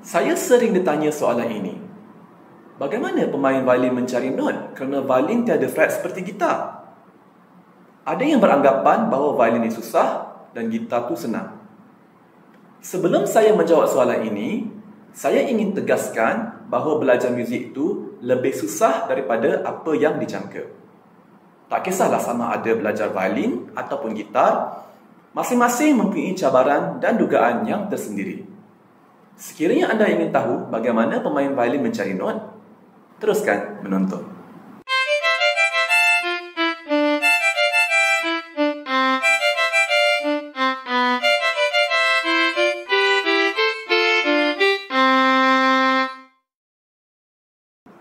Saya sering ditanya soalan ini. Bagaimana pemain violin mencari not kerana violin tiada fret seperti gitar? Ada yang beranggapan bahawa violin ini susah dan gitar tu senang. Sebelum saya menjawab soalan ini, saya ingin tegaskan bahawa belajar muzik itu lebih susah daripada apa yang dijangka. Tak kisahlah sama ada belajar violin ataupun gitar, masing-masing mempunyai cabaran dan dugaan yang tersendiri. Sekiranya anda ingin tahu bagaimana pemain violin mencari not, teruskan menonton.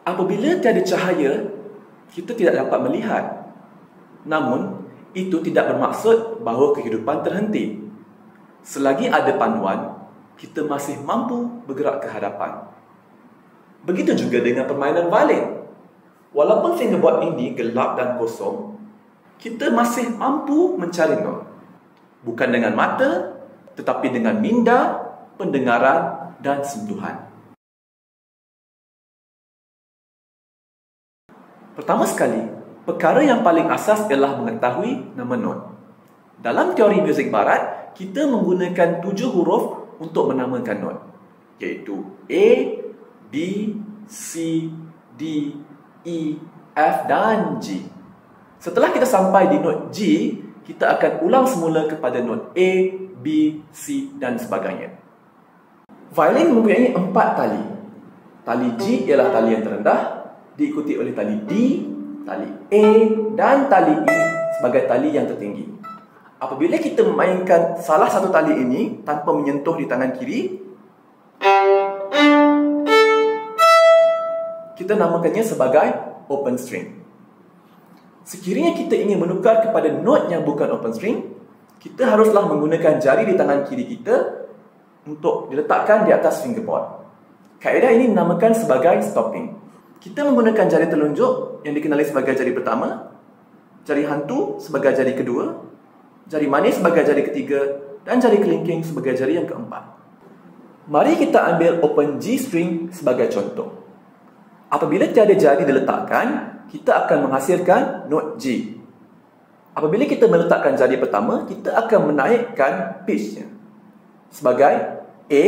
Apabila tiada cahaya, kita tidak dapat melihat. Namun, itu tidak bermaksud bahawa kehidupan terhenti. Selagi ada panduan, kita masih mampu bergerak ke hadapan. Begitu juga dengan permainan violin. Walaupun fingerboard ini gelap dan kosong, kita masih mampu mencari not. Bukan dengan mata, tetapi dengan minda, pendengaran dan sentuhan. Pertama sekali, perkara yang paling asas ialah mengetahui nama not. Dalam teori muzik barat, kita menggunakan tujuh huruf untuk menamakan not, iaitu A, B, C, D, E, F dan G. Setelah kita sampai di not G, kita akan ulang semula kepada not A, B, C dan sebagainya. Violin mempunyai empat tali. Tali G ialah tali yang terendah, diikuti oleh tali D, tali A dan tali E sebagai tali yang tertinggi. Apabila kita memainkan salah satu tali ini tanpa menyentuh di tangan kiri, kita namakannya sebagai open string. Sekiranya kita ingin menukar kepada not yang bukan open string, kita haruslah menggunakan jari di tangan kiri kita untuk diletakkan di atas fingerboard. Kaedah ini dinamakan sebagai stopping. Kita menggunakan jari telunjuk yang dikenali sebagai jari pertama, jari hantu sebagai jari kedua, jari manis sebagai jari ketiga dan jari kelingking sebagai jari yang keempat. Mari kita ambil open G string sebagai contoh. Apabila tiada jari diletakkan, kita akan menghasilkan note G. Apabila kita meletakkan jari pertama, kita akan menaikkan pitch-nya. Sebagai A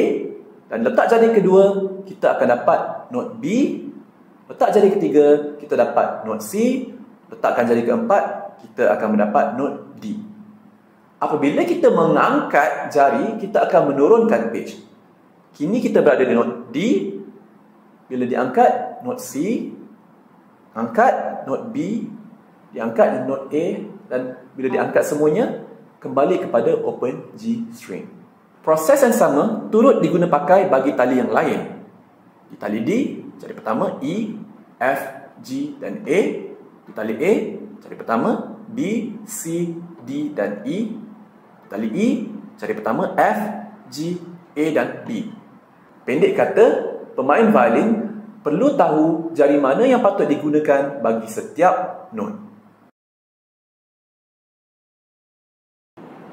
dan letak jari kedua, kita akan dapat note B Letak jari ketiga, kita dapat not C. Letakkan jari keempat, kita akan mendapat not D. Apabila kita mengangkat jari, kita akan menurunkan pitch. Kini kita berada di not D. Bila diangkat, not C. Angkat, not B. Diangkat, not A. Dan bila diangkat semuanya, kembali kepada open G string. Proses yang sama turut diguna pakai bagi tali yang lain. Di tali D, jari pertama E, F, G dan A. Tali A, cari pertama B, C, D dan E. Tali E, cari pertama F, G, A dan B. Pendek kata, pemain violin perlu tahu jari mana yang patut digunakan bagi setiap not.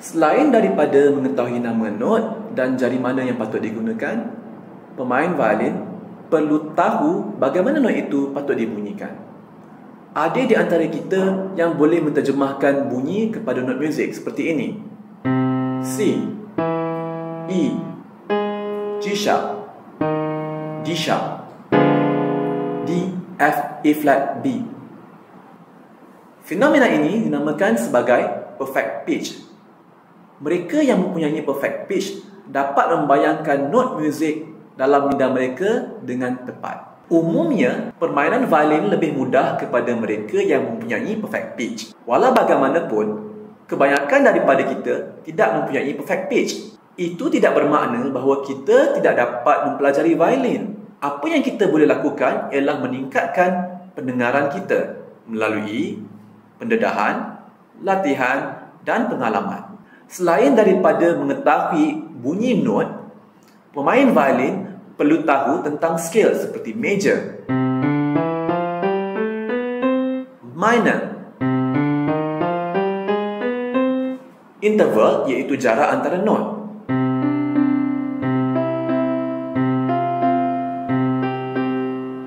Selain daripada mengetahui nama not dan jari mana yang patut digunakan, pemain violin perlu tahu bagaimana not itu patut dibunyikan. Ada di antara kita yang boleh menterjemahkan bunyi kepada not muzik seperti ini. E, G sharp, D sharp, D, F, A flat, B. Fenomena ini dinamakan sebagai perfect pitch. Mereka yang mempunyai perfect pitch dapat membayangkan not muzik dalam minda mereka dengan tepat. Umumnya, permainan violin lebih mudah kepada mereka yang mempunyai perfect pitch. Walau bagaimanapun, kebanyakan daripada kita tidak mempunyai perfect pitch. Itu tidak bermakna bahawa kita tidak dapat mempelajari violin. Apa yang kita boleh lakukan ialah meningkatkan pendengaran kita melalui pendedahan, latihan dan pengalaman. Selain daripada mengetahui bunyi not, pemain violin perlu tahu tentang scale seperti major, minor, interval iaitu jarak antara not,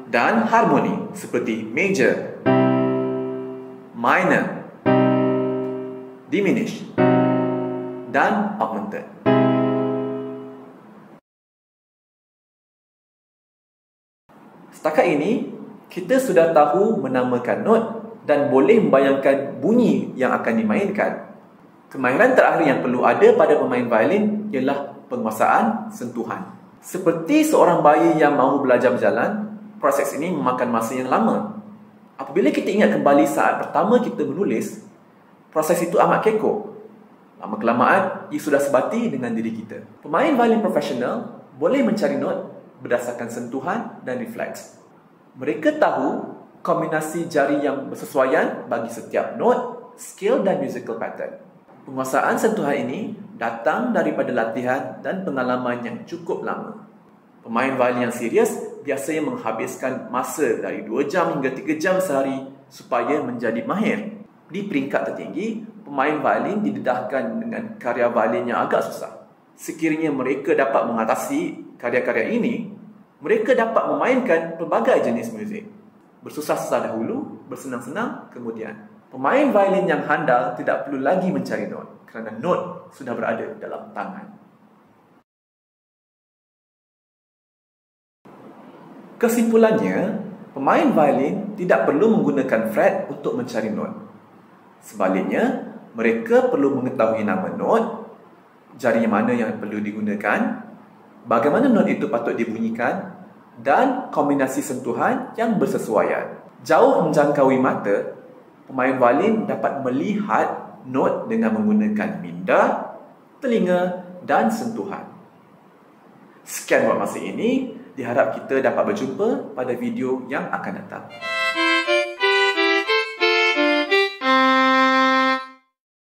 dan harmoni seperti major, minor, diminished dan augmented. Setakat ini, kita sudah tahu menamakan not dan boleh membayangkan bunyi yang akan dimainkan. Kemahiran terakhir yang perlu ada pada pemain violin ialah penguasaan sentuhan. Seperti seorang bayi yang mahu belajar berjalan, proses ini memakan masa yang lama. Apabila kita ingat kembali saat pertama kita menulis, proses itu amat kekok. Lama kelamaan, ia sudah sebati dengan diri kita. Pemain violin profesional boleh mencari not berdasarkan sentuhan dan refleks. Mereka tahu kombinasi jari yang bersesuaian bagi setiap not, skill dan musical pattern. Penguasaan sentuhan ini datang daripada latihan dan pengalaman yang cukup lama. Pemain violin yang serius biasanya menghabiskan masa dari 2 jam hingga 3 jam sehari supaya menjadi mahir. Di peringkat tertinggi, pemain violin didedahkan dengan karya violin yang agak susah. Sekiranya mereka dapat mengatasi karya-karya ini, mereka dapat memainkan pelbagai jenis muzik. Bersusah-susah dahulu, bersenang-senang kemudian. Pemain violin yang handal tidak perlu lagi mencari not kerana not sudah berada dalam tangan. Kesimpulannya, pemain violin tidak perlu menggunakan fret untuk mencari not. Sebaliknya, mereka perlu mengetahui nama not, jari mana yang perlu digunakan, bagaimana not itu patut dibunyikan dan kombinasi sentuhan yang bersesuaian. Jauh menjangkaui mata, pemain violin dapat melihat not dengan menggunakan minda, telinga dan sentuhan. Sekian buat masa ini. Diharap kita dapat berjumpa pada video yang akan datang.